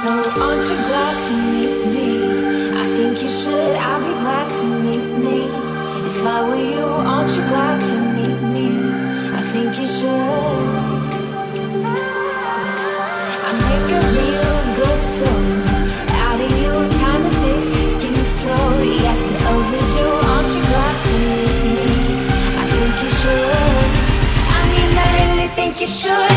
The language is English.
So aren't you glad to meet me? I think you should, I'd be glad to meet me. If I were you, aren't you glad to meet me? I think you should. I make a real good song Out of you, time is ticking slow. Yes, overdue, aren't you glad to meet me? I think you should. I mean, I really think you should.